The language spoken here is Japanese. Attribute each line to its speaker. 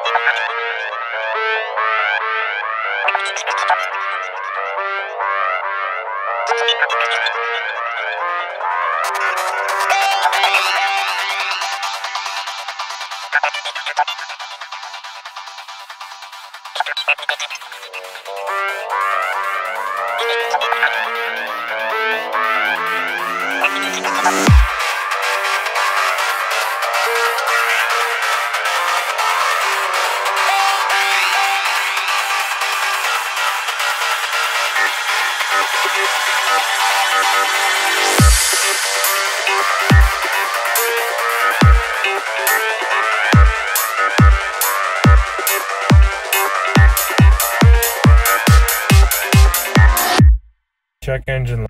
Speaker 1: Thank you. Check engine